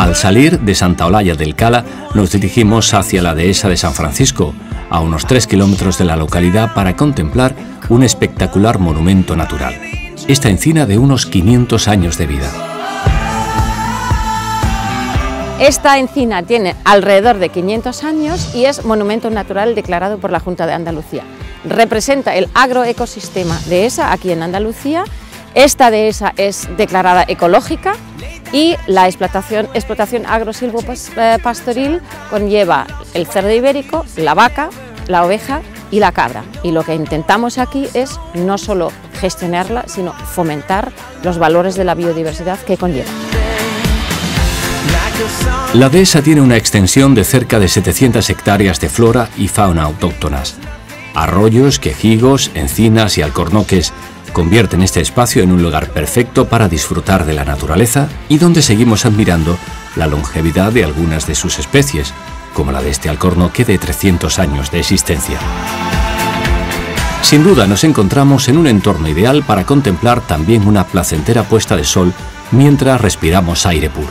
Al salir de Santa Olalla del Cala, nos dirigimos hacia la dehesa de San Francisco, a unos 3 kilómetros de la localidad, para contemplar un espectacular monumento natural. Esta encina de unos 500 años de vida. Esta encina tiene alrededor de 500 años y es monumento natural declarado por la Junta de Andalucía. Representa el agroecosistema de esa aquí en Andalucía. Esta dehesa es declarada ecológica y la explotación, explotación agrosilvopastoril conlleva el cerdo ibérico, la vaca, la oveja y la cabra. Y lo que intentamos aquí es no solo gestionarla, sino fomentar los valores de la biodiversidad que conlleva. La dehesa tiene una extensión de cerca de 700 hectáreas de flora y fauna autóctonas. Arroyos, quejigos, encinas y alcornoques convierten este espacio en un lugar perfecto para disfrutar de la naturaleza y donde seguimos admirando la longevidad de algunas de sus especies, como la de este alcornoque de 300 años de existencia. Sin duda nos encontramos en un entorno ideal para contemplar también una placentera puesta de sol mientras respiramos aire puro.